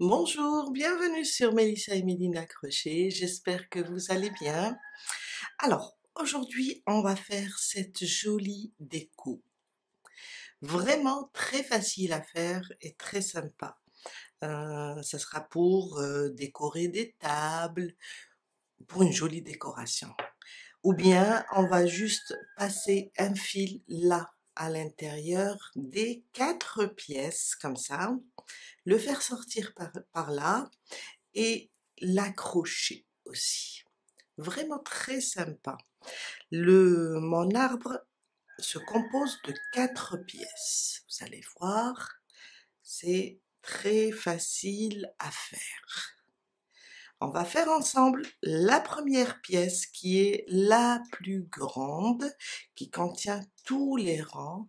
Bonjour, bienvenue sur Mélissa et Mélina Crochet, j'espère que vous allez bien. Alors, aujourd'hui, on va faire cette jolie déco. Vraiment très facile à faire et très sympa. Euh, ça sera pour euh, décorer des tables, pour une jolie décoration. Ou bien, on va juste passer un fil là à l'intérieur des quatre pièces comme ça, le faire sortir par, par là et l'accrocher aussi. Vraiment très sympa. Le, mon arbre se compose de quatre pièces. Vous allez voir, c'est très facile à faire. On va faire ensemble la première pièce qui est la plus grande, qui contient tous les rangs,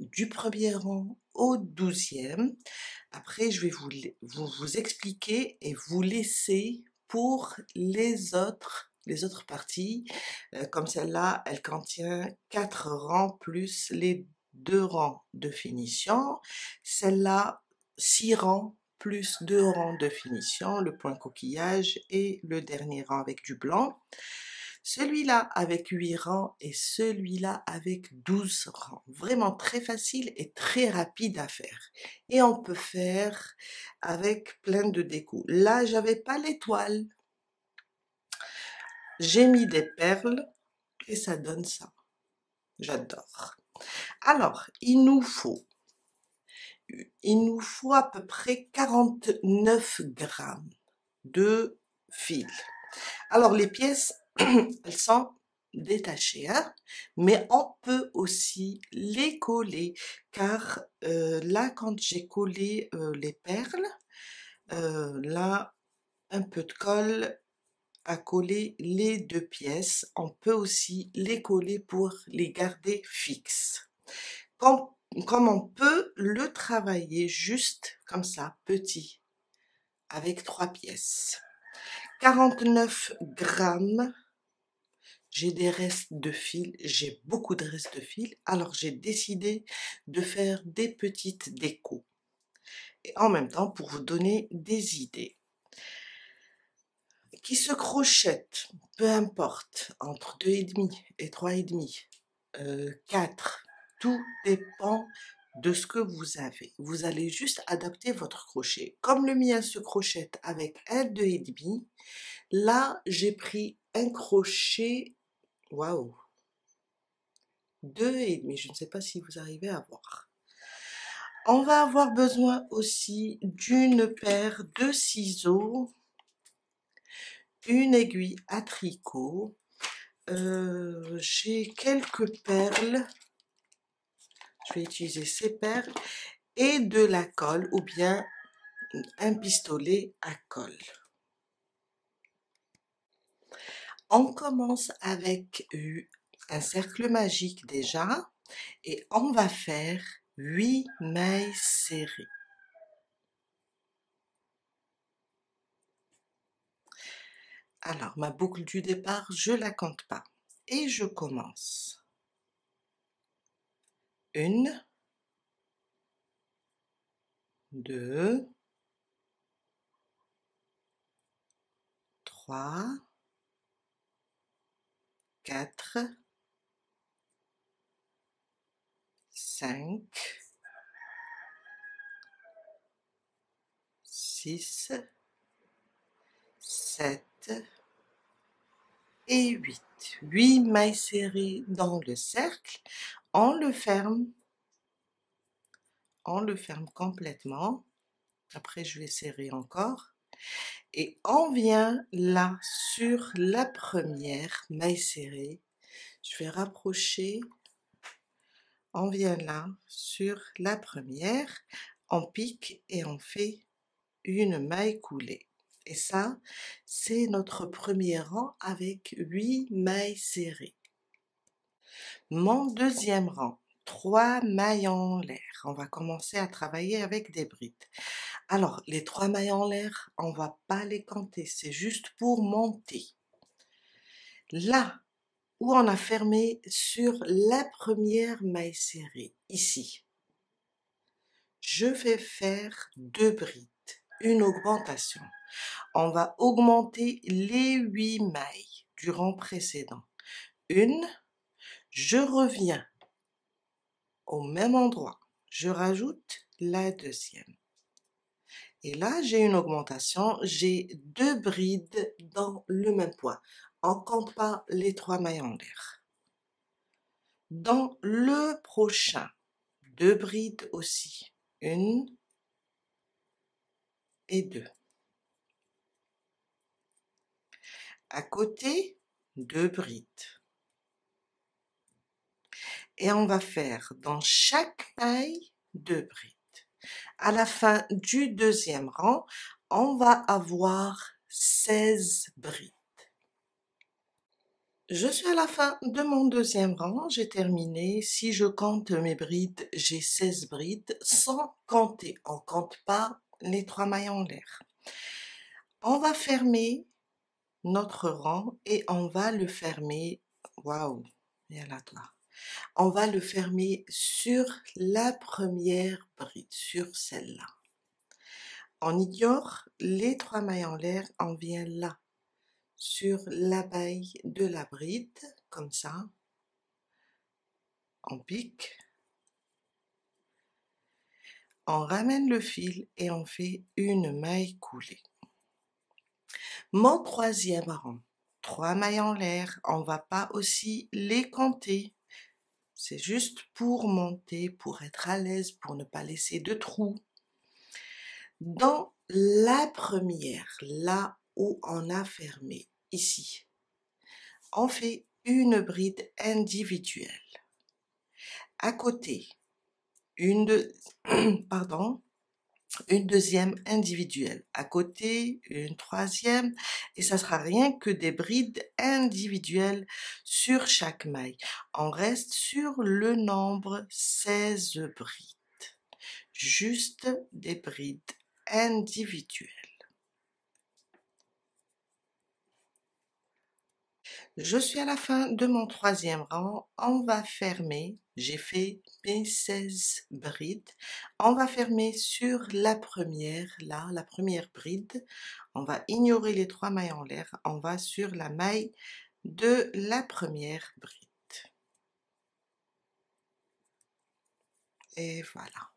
du premier rang au douzième. Après, je vais vous, expliquer et vous laisser pour les autres les autres parties. Euh, comme celle-là, elle contient quatre rangs plus les deux rangs de finition. Celle-là, six rangs plus deux rangs de finition, le point coquillage et le dernier rang avec du blanc. Celui-là avec 8 rangs et celui-là avec 12 rangs. Vraiment très facile et très rapide à faire. Et on peut faire avec plein de déco. Là, j'avais pas l'étoile. J'ai mis des perles et ça donne ça. J'adore. Alors, il nous faut il nous faut à peu près 49 grammes de fil. Alors les pièces, elles sont détachées, hein, mais on peut aussi les coller, car euh, là quand j'ai collé euh, les perles, euh, là un peu de colle à coller les deux pièces, on peut aussi les coller pour les garder fixes. Comme on peut le travailler juste comme ça, petit, avec trois pièces. 49 grammes. J'ai des restes de fil, j'ai beaucoup de restes de fil, alors j'ai décidé de faire des petites décos. Et en même temps, pour vous donner des idées. Qui se crochettent, peu importe, entre 2,5 et 3,5, euh, 4, tout dépend de ce que vous avez. Vous allez juste adapter votre crochet. Comme le mien se crochette avec un deux et demi, là j'ai pris un crochet, waouh, deux et demi. Je ne sais pas si vous arrivez à voir. On va avoir besoin aussi d'une paire de ciseaux, une aiguille à tricot. Euh, j'ai quelques perles je vais utiliser ces perles et de la colle ou bien un pistolet à colle. On commence avec un cercle magique déjà et on va faire 8 mailles serrées. Alors, ma boucle du départ, je la compte pas. Et je commence une, deux, trois, quatre, cinq, six, sept. Et huit. Huit mailles serrées dans le cercle on le ferme, on le ferme complètement, après je vais serrer encore, et on vient là sur la première maille serrée, je vais rapprocher, on vient là sur la première, on pique et on fait une maille coulée. Et ça, c'est notre premier rang avec 8 mailles serrées. Mon deuxième rang, trois mailles en l'air. On va commencer à travailler avec des brides. Alors, les trois mailles en l'air, on va pas les compter, c'est juste pour monter. Là où on a fermé sur la première maille serrée, ici, je vais faire deux brides. une augmentation. On va augmenter les huit mailles du rang précédent. Une, je reviens au même endroit. Je rajoute la deuxième. Et là, j'ai une augmentation, j'ai deux brides dans le même point. On compte les trois mailles en l'air. Dans le prochain, deux brides aussi. Une et deux. À côté, deux brides. Et on va faire dans chaque maille deux brides. À la fin du deuxième rang, on va avoir 16 brides. Je suis à la fin de mon deuxième rang, j'ai terminé. Si je compte mes brides, j'ai 16 brides sans compter. On compte pas les trois mailles en l'air. On va fermer notre rang et on va le fermer. Waouh, viens là toi. On va le fermer sur la première bride, sur celle-là. On ignore les trois mailles en l'air, on vient là, sur la maille de la bride, comme ça. On pique. On ramène le fil et on fait une maille coulée. Mon troisième rang, trois mailles en l'air, on va pas aussi les compter. C'est juste pour monter, pour être à l'aise, pour ne pas laisser de trous. Dans la première, là où on a fermé, ici, on fait une bride individuelle. À côté, une de, pardon, une deuxième individuelle. À côté, une troisième, et ça sera rien que des brides individuelles sur chaque maille. On reste sur le nombre 16 brides. Juste des brides individuelles. Je suis à la fin de mon troisième rang. On va fermer. J'ai fait mes 16 brides. On va fermer sur la première, là, la première bride. On va ignorer les trois mailles en l'air. On va sur la maille de la première bride. Et voilà.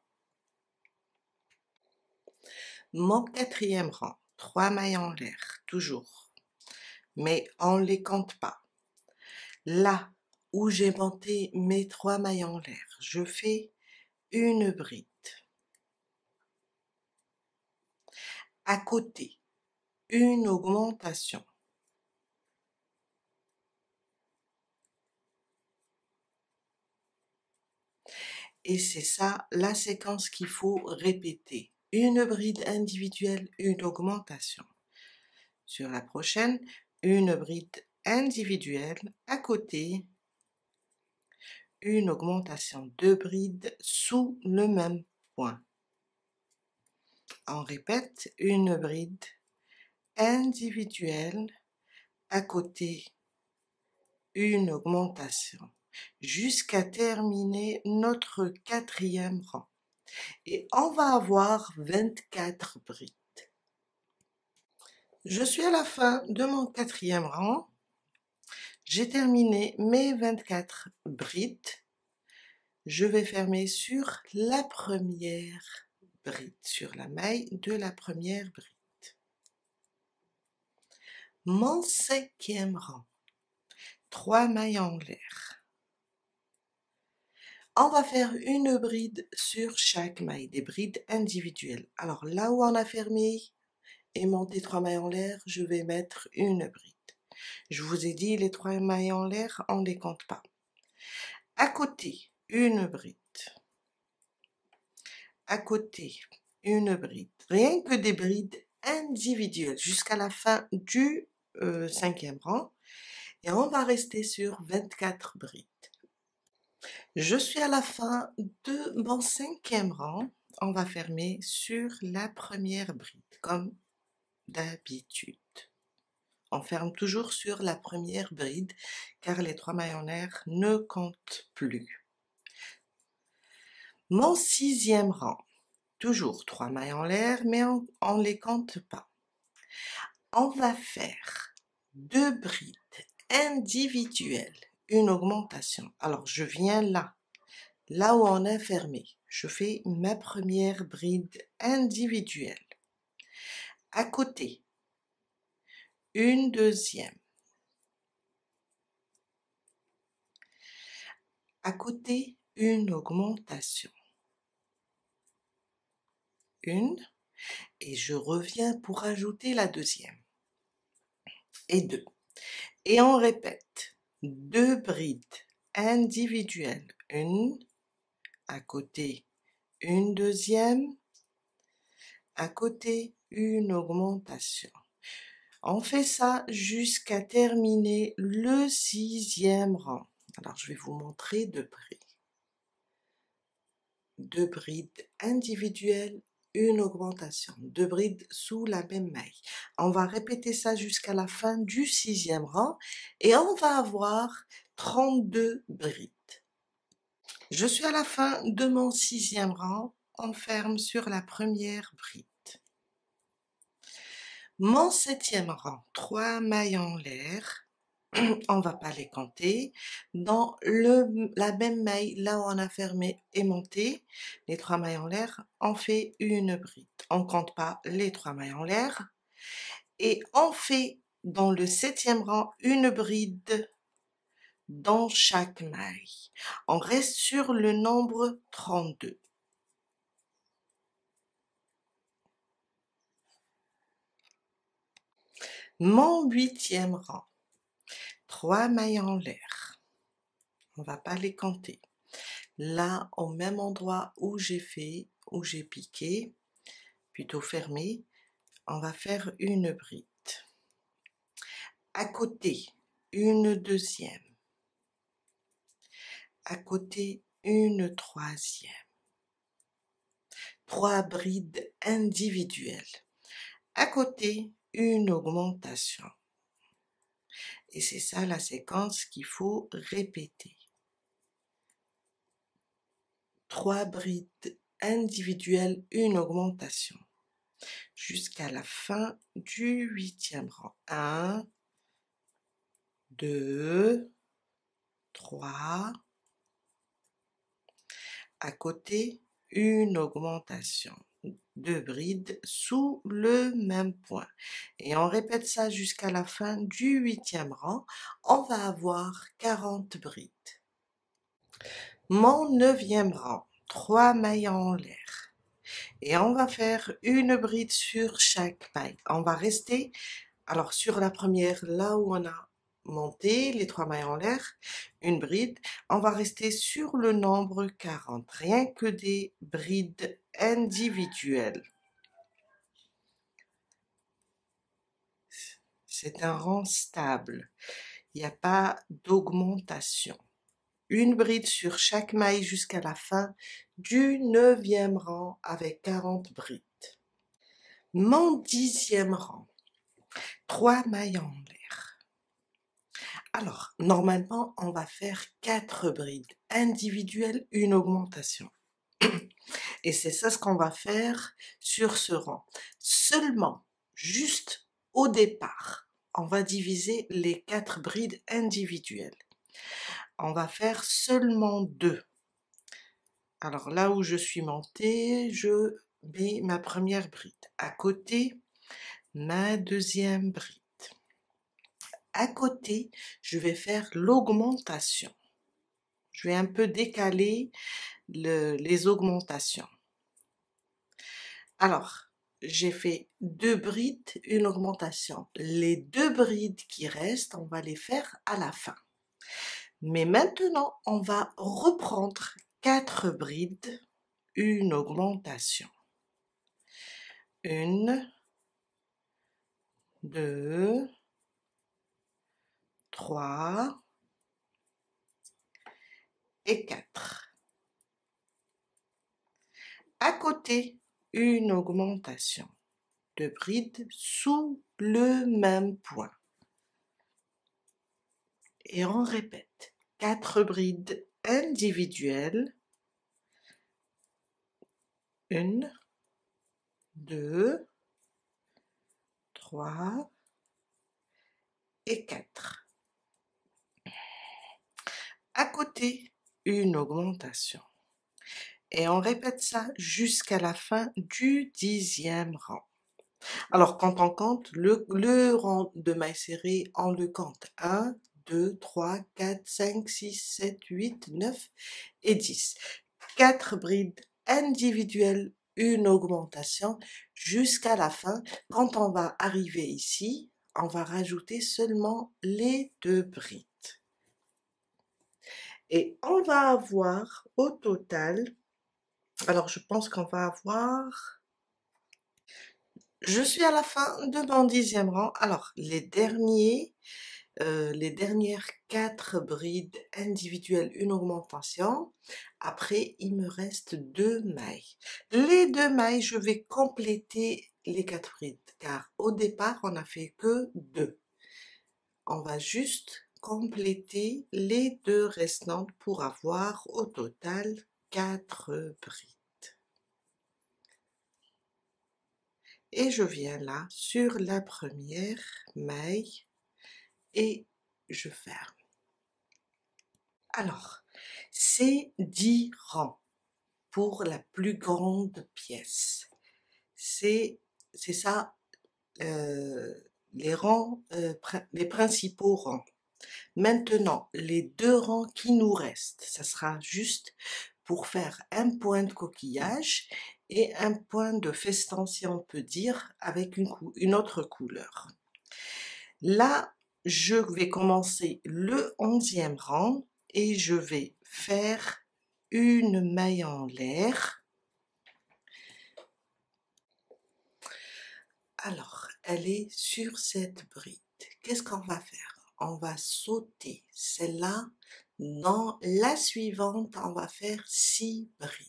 Mon quatrième rang, trois mailles en l'air, toujours mais on ne les compte pas. Là où j'ai monté mes trois mailles en l'air, je fais une bride. À côté, une augmentation. Et c'est ça la séquence qu'il faut répéter. Une bride individuelle, une augmentation. Sur la prochaine, une bride individuelle à côté, une augmentation de bride sous le même point. On répète une bride individuelle à côté, une augmentation jusqu'à terminer notre quatrième rang. Et on va avoir 24 brides. Je suis à la fin de mon quatrième rang. J'ai terminé mes 24 brides. Je vais fermer sur la première bride, sur la maille de la première bride. Mon cinquième rang, trois mailles en l'air. On va faire une bride sur chaque maille, des brides individuelles. Alors là où on a fermé, et monter trois mailles en l'air, je vais mettre une bride. Je vous ai dit, les trois mailles en l'air, on ne les compte pas. À côté, une bride. À côté, une bride. Rien que des brides individuelles jusqu'à la fin du euh, cinquième rang. Et on va rester sur 24 brides. Je suis à la fin de mon cinquième rang. On va fermer sur la première bride, comme d'habitude. On ferme toujours sur la première bride car les trois mailles en air ne comptent plus. Mon sixième rang, toujours trois mailles en l'air, mais on ne les compte pas. On va faire deux brides individuelles, une augmentation. Alors je viens là, là où on est fermé. Je fais ma première bride individuelle. À côté, une deuxième. À côté, une augmentation. Une, et je reviens pour ajouter la deuxième. Et deux. Et on répète, deux brides individuelles, une, à côté, une deuxième, à côté, une augmentation. On fait ça jusqu'à terminer le sixième rang. Alors, je vais vous montrer deux brides. Deux brides individuelles, une augmentation. Deux brides sous la même maille. On va répéter ça jusqu'à la fin du sixième rang et on va avoir 32 brides. Je suis à la fin de mon sixième rang. On ferme sur la première bride. Mon septième rang, trois mailles en l'air, on va pas les compter. Dans le, la même maille, là où on a fermé et monté, les trois mailles en l'air, on fait une bride. On compte pas les trois mailles en l'air. Et on fait dans le septième rang une bride dans chaque maille. On reste sur le nombre 32. Mon huitième rang, trois mailles en l'air. On va pas les compter. Là, au même endroit où j'ai fait, où j'ai piqué, plutôt fermé, on va faire une bride. À côté, une deuxième. À côté, une troisième. Trois brides individuelles. À côté, une augmentation. Et c'est ça la séquence qu'il faut répéter. Trois brides individuelles, une augmentation. Jusqu'à la fin du huitième rang. Un, deux, trois. À côté, une augmentation deux brides sous le même point. Et on répète ça jusqu'à la fin du huitième rang. On va avoir 40 brides. Mon neuvième rang, trois mailles en l'air. Et on va faire une bride sur chaque maille. On va rester, alors sur la première, là où on a monter les trois mailles en l'air, une bride, on va rester sur le nombre 40, rien que des brides individuelles. C'est un rang stable, il n'y a pas d'augmentation. Une bride sur chaque maille jusqu'à la fin du neuvième rang avec 40 brides. Mon dixième rang, trois mailles en l'air alors, normalement, on va faire quatre brides individuelles, une augmentation. Et c'est ça ce qu'on va faire sur ce rang. Seulement, juste au départ, on va diviser les quatre brides individuelles. On va faire seulement deux. Alors là où je suis montée, je mets ma première bride. À côté, ma deuxième bride à côté, je vais faire l'augmentation. Je vais un peu décaler les augmentations. Alors, j'ai fait deux brides, une augmentation. Les deux brides qui restent, on va les faire à la fin. Mais maintenant, on va reprendre quatre brides, une augmentation. Une, deux, 3 et 4. À côté, une augmentation de brides sous le même point. Et on répète, 4 brides individuelles, une, 2, 3 et 4. À côté, une augmentation. Et on répète ça jusqu'à la fin du dixième rang. Alors, quand on compte, le, le rang de mailles serrées, on le compte. 1, 2, 3, 4, 5, 6, 7, 8, 9 et 10. 4 brides individuelles, une augmentation jusqu'à la fin. Quand on va arriver ici, on va rajouter seulement les deux brides. Et on va avoir au total, alors je pense qu'on va avoir, je suis à la fin de mon dixième rang. Alors les derniers, euh, les dernières quatre brides individuelles, une augmentation. Après, il me reste deux mailles. Les deux mailles, je vais compléter les quatre brides, car au départ, on n'a fait que deux. On va juste compléter les deux restantes pour avoir au total quatre brides. Et je viens là sur la première maille et je ferme. Alors, c'est 10 rangs pour la plus grande pièce. C'est ça euh, les rangs, euh, les principaux rangs. Maintenant, les deux rangs qui nous restent, ça sera juste pour faire un point de coquillage et un point de festin, si on peut dire, avec une, une autre couleur. Là, je vais commencer le onzième rang et je vais faire une maille en l'air. Alors, elle est sur cette bride. Qu'est-ce qu'on va faire? On va sauter celle-là. Dans la suivante, on va faire six brides.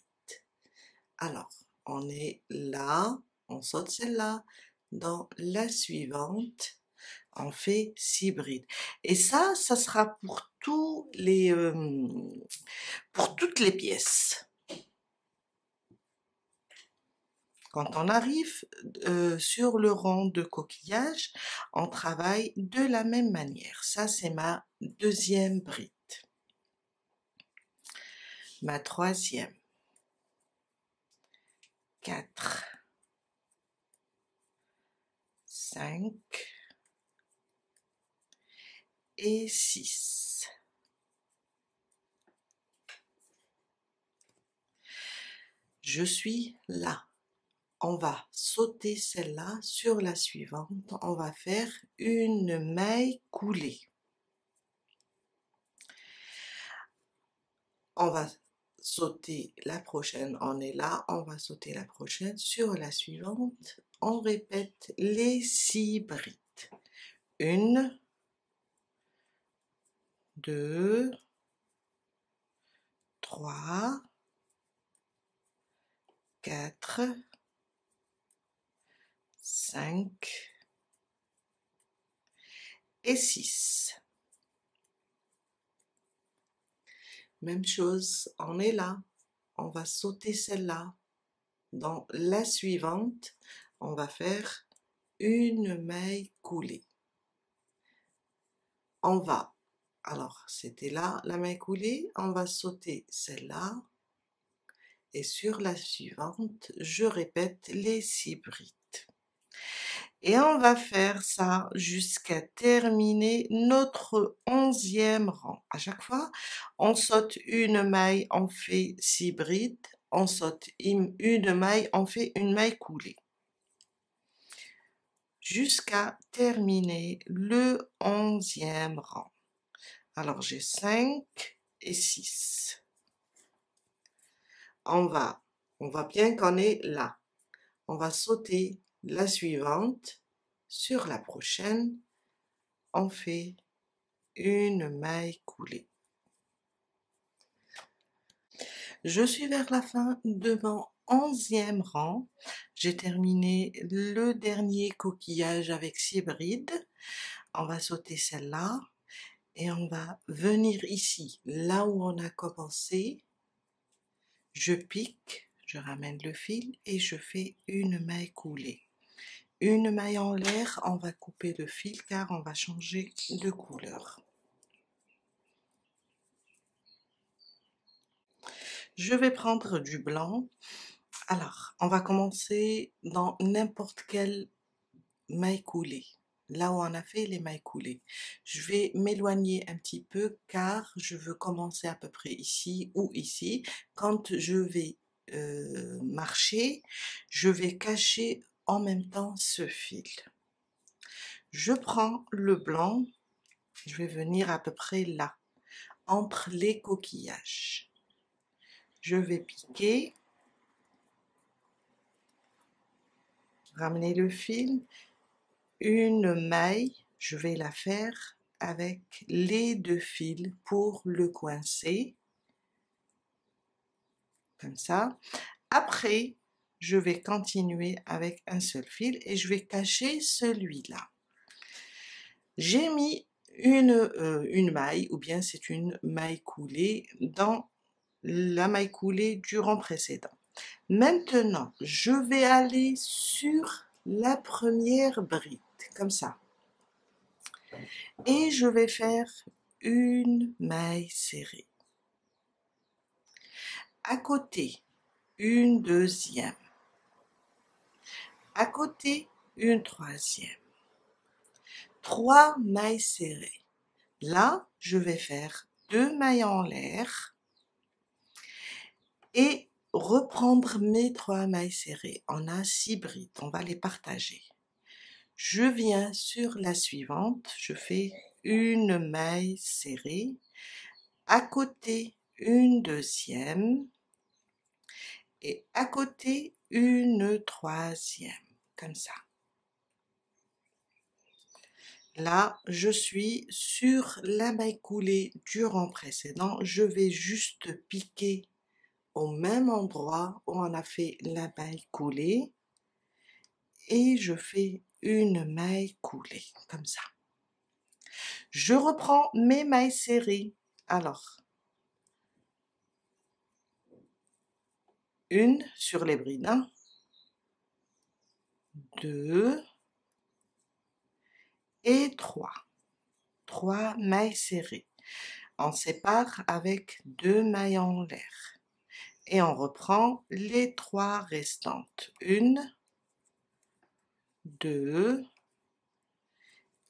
Alors, on est là, on saute celle-là. Dans la suivante, on fait six brides. Et ça, ça sera pour tous les, pour toutes les pièces. Quand on arrive sur le rang de coquillage, on travaille de la même manière. Ça, c'est ma deuxième bride. Ma troisième. Quatre. Cinq et 6. Je suis là. On va sauter celle-là sur la suivante. On va faire une maille coulée. On va sauter la prochaine, on est là, on va sauter la prochaine sur la suivante. On répète les six brides. Une, 2, 3, 4, 5 et 6. Même chose, on est là, on va sauter celle-là. Dans la suivante, on va faire une maille coulée. On va alors, c'était là la main coulée. On va sauter celle-là. Et sur la suivante, je répète les six brides. Et on va faire ça jusqu'à terminer notre onzième rang. À chaque fois, on saute une maille, on fait six brides. On saute une maille, on fait une maille coulée. Jusqu'à terminer le onzième rang. Alors j'ai 5 et 6. On va, on va bien qu'on est là. On va sauter la suivante. Sur la prochaine, on fait une maille coulée. Je suis vers la fin de mon onzième rang. J'ai terminé le dernier coquillage avec six brides. On va sauter celle-là et on va venir ici, là où on a commencé. Je pique, je ramène le fil et je fais une maille coulée. Une maille en l'air, on va couper le fil car on va changer de couleur. Je vais prendre du blanc. Alors, on va commencer dans n'importe quelle maille coulée là où on a fait les mailles coulées. Je vais m'éloigner un petit peu car je veux commencer à peu près ici ou ici. Quand je vais euh, marcher, je vais cacher en même temps ce fil. Je prends le blanc, je vais venir à peu près là, entre les coquillages. Je vais piquer, ramener le fil une maille, je vais la faire avec les deux fils pour le coincer, comme ça. Après, je vais continuer avec un seul fil et je vais cacher celui-là. J'ai mis une, euh, une maille, ou bien c'est une maille coulée, dans la maille coulée du rang précédent. Maintenant, je vais aller sur la première bride comme ça. Et je vais faire une maille serrée. À côté, une deuxième. À côté, une troisième. Trois mailles serrées. Là, je vais faire deux mailles en l'air et reprendre mes trois mailles serrées. On a six brides, on va les partager je viens sur la suivante, je fais une maille serrée, à côté une deuxième et à côté une troisième, ça. Là, je suis sur la maille coulée du rang précédent. Je vais juste piquer au même endroit où on a fait la maille coulée et je fais une maille coulée comme ça. Je reprends mes mailles serrées. Alors, une sur les bridins, 2 et 3. 3 mailles serrées. On sépare avec deux mailles en l'air et on reprend les trois restantes. 1, 2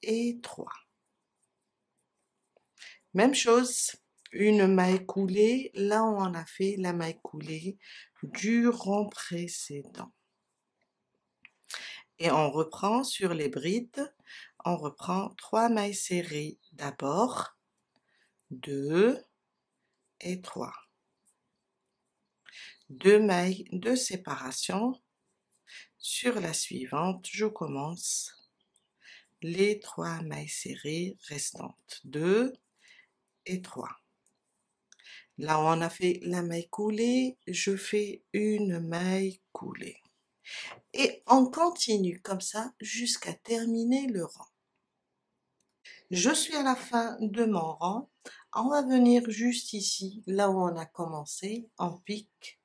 et 3. Même chose, une maille coulée, là où on a fait la maille coulée du rang précédent. Et on reprend sur les brides, on reprend trois mailles serrées d'abord, 2 et 3. Deux mailles de séparation sur la suivante, je commence les trois mailles serrées restantes, 2 et 3. Là on a fait la maille coulée, je fais une maille coulée. Et on continue comme ça jusqu'à terminer le rang. Je suis à la fin de mon rang. On va venir juste ici, là où on a commencé, on pique,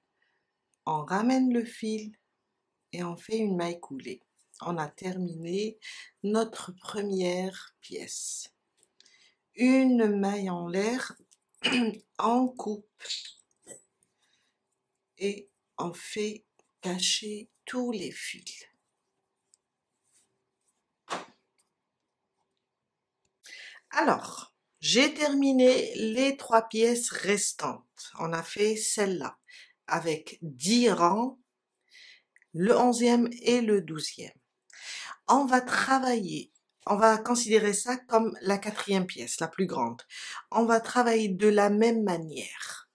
on ramène le fil et on fait une maille coulée. On a terminé notre première pièce. Une maille en l'air, en coupe et on fait cacher tous les fils. Alors, j'ai terminé les trois pièces restantes. On a fait celle-là avec 10 rangs le onzième et le douzième. On va travailler, on va considérer ça comme la quatrième pièce, la plus grande. On va travailler de la même manière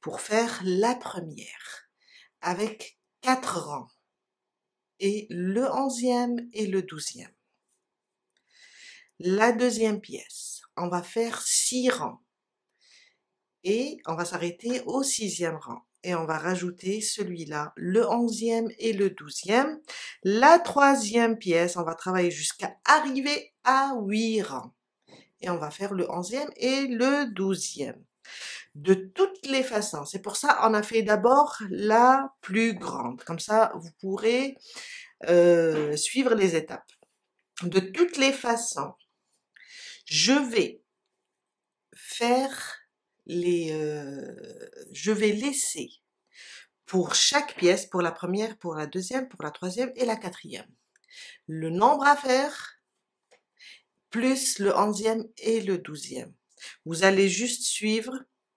pour faire la première avec quatre rangs et le onzième et le douzième. La deuxième pièce, on va faire six rangs et on va s'arrêter au sixième rang et on va rajouter celui-là, le onzième et le douzième. La troisième pièce, on va travailler jusqu'à arriver à 8 rangs. Et on va faire le onzième et le douzième. De toutes les façons. C'est pour ça on a fait d'abord la plus grande. Comme ça, vous pourrez euh, suivre les étapes. De toutes les façons, je vais faire les... Euh, je vais laisser pour chaque pièce, pour la première, pour la deuxième, pour la troisième et la quatrième. Le nombre à faire, plus le onzième et le douzième. Vous allez juste suivre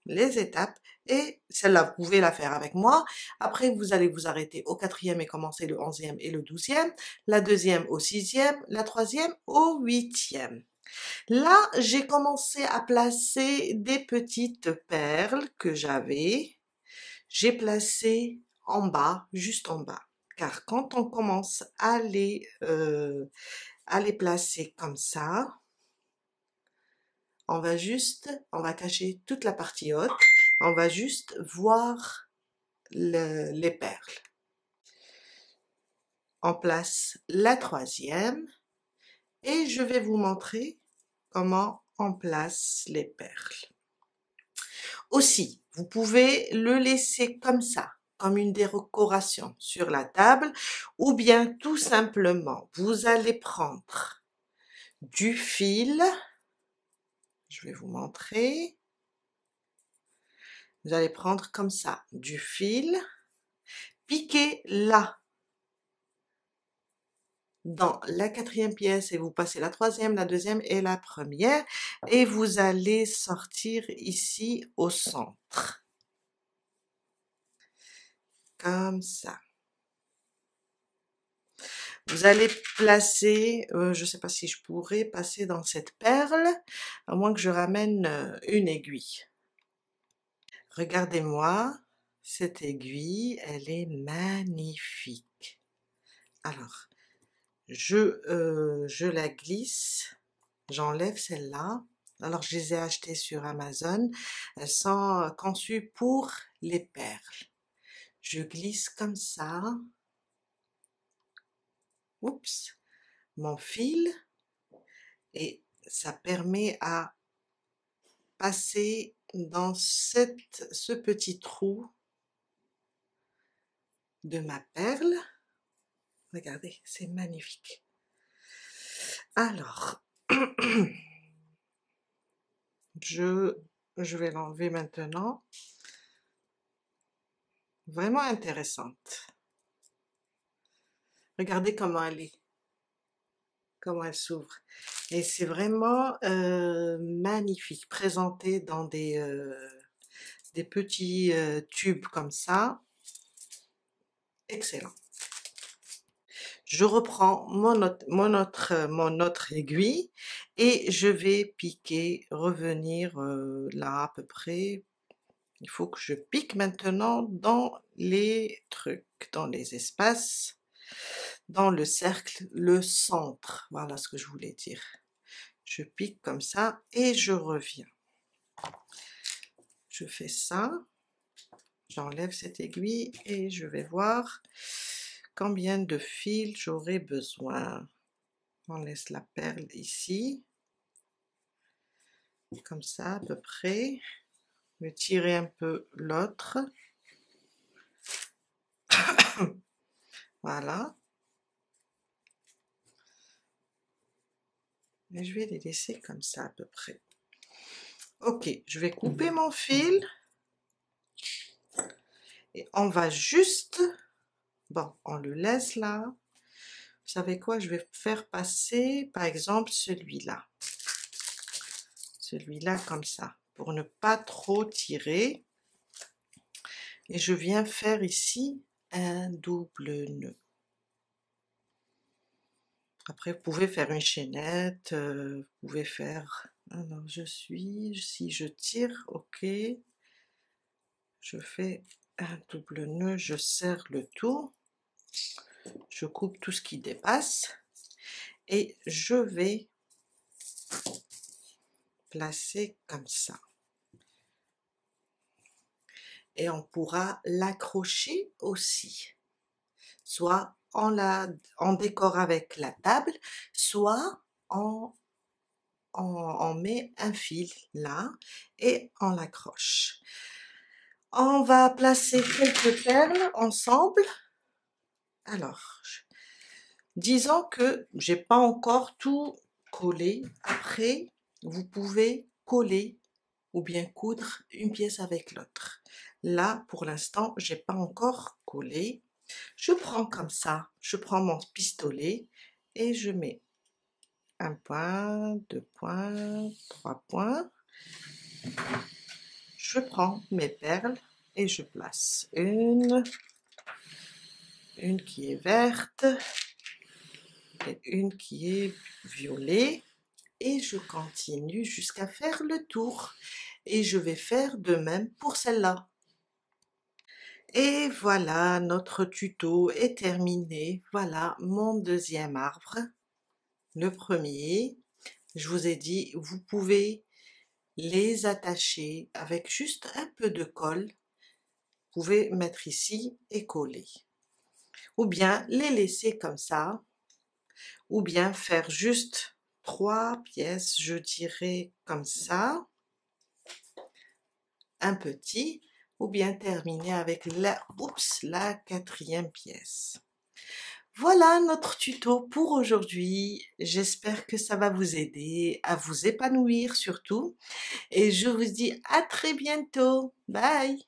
les étapes et celle-là, vous pouvez la faire avec moi. Après, vous allez vous arrêter au quatrième et commencer le onzième et le douzième, la deuxième au sixième, la troisième au huitième. Là, j'ai commencé à placer des petites perles que j'avais. J'ai placé en bas, juste en bas. Car quand on commence à les, euh, à les placer comme ça, on va juste, on va cacher toute la partie haute, on va juste voir les perles. On place la troisième et je vais vous montrer comment on place les perles. Aussi, vous pouvez le laisser comme ça, comme une décoration sur la table, ou bien tout simplement, vous allez prendre du fil, je vais vous montrer, vous allez prendre comme ça du fil, piquer là dans la quatrième pièce et vous passez la troisième, la deuxième et la première et vous allez sortir ici au centre. Comme ça. Vous allez placer, euh, je ne sais pas si je pourrais passer dans cette perle, à moins que je ramène euh, une aiguille. Regardez-moi, cette aiguille, elle est magnifique. Alors, je, euh, je la glisse, j'enlève celle-là. Alors je les ai achetées sur Amazon, elles sont conçues pour les perles. Je glisse comme ça, oups, mon fil, et ça permet à passer dans cette, ce petit trou de ma perle Regardez, c'est magnifique. Alors, je, je vais l'enlever maintenant. Vraiment intéressante. Regardez comment elle est. Comment elle s'ouvre. Et c'est vraiment euh, magnifique, présenté dans des, euh, des petits euh, tubes comme ça. Excellent je reprends mon autre, mon autre, aiguille et je vais piquer, revenir là à peu près. Il faut que je pique maintenant dans les trucs, dans les espaces, dans le cercle, le centre. Voilà ce que je voulais dire. Je pique comme ça et je reviens. Je fais ça, j'enlève cette aiguille et je vais voir combien de fils j'aurai besoin. On laisse la perle ici, comme ça à peu près. Je vais tirer un peu l'autre. voilà. Je vais les laisser comme ça à peu près. Ok, je vais couper mon fil. Et on va juste Bon, on le laisse là. Vous savez quoi, je vais faire passer par exemple celui-là. Celui-là comme ça, pour ne pas trop tirer. Et je viens faire ici un double nœud. Après, vous pouvez faire une chaînette, euh, vous pouvez faire... Alors, je suis... Si je tire, ok. Je fais un double nœud, je serre le tout. Je coupe tout ce qui dépasse. Et je vais placer comme ça. Et on pourra l'accrocher aussi soit en, la, en décor avec la table soit on, met un fil là et on l'accroche. On va placer quelques perles ensemble. Alors, disons que j'ai pas encore tout collé. Après, vous pouvez coller ou bien coudre une pièce avec l'autre. Là, pour l'instant, j'ai pas encore collé. Je prends comme ça, je prends mon pistolet et je mets un point, deux points, trois points. Je prends mes perles et je place une, une qui est verte et une qui est violet et je continue jusqu'à faire le tour et je vais faire de même pour celle-là. Et voilà, notre tuto est terminé. Voilà mon deuxième arbre. Le premier, je vous ai dit, vous pouvez les attacher avec juste un peu de colle. Vous pouvez mettre ici et coller. Ou bien les laisser comme ça. Ou bien faire juste trois pièces, je dirais comme ça. Un petit ou bien terminer avec la, oups, la quatrième pièce. Voilà notre tuto pour aujourd'hui. J'espère que ça va vous aider à vous épanouir surtout. Et je vous dis à très bientôt. Bye